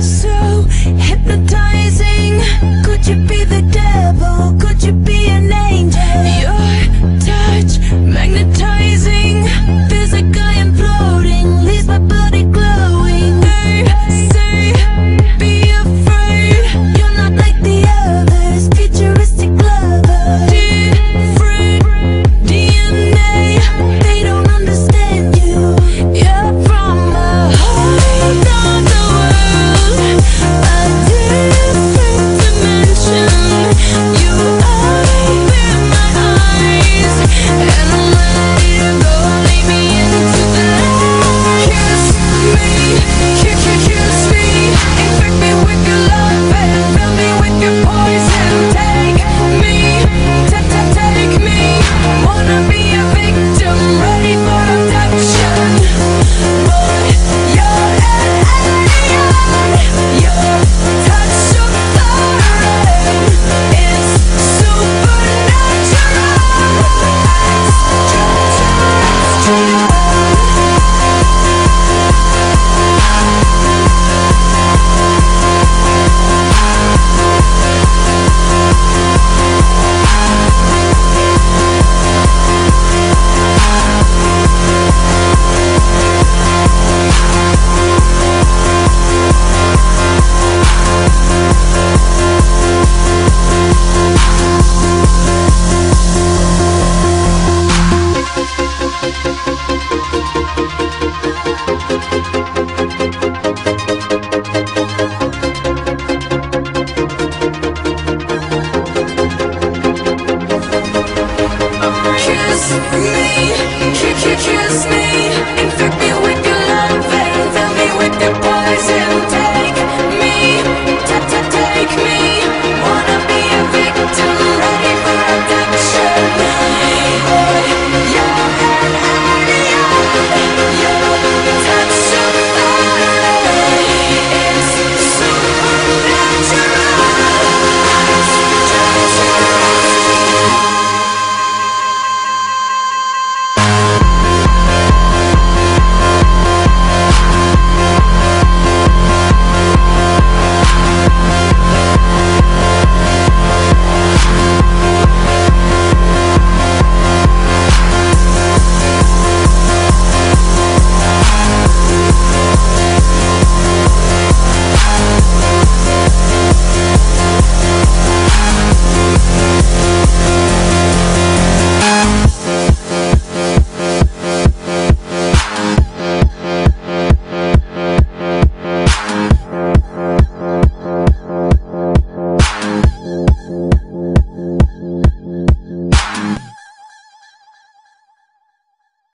so hypnotizing Could you be the devil?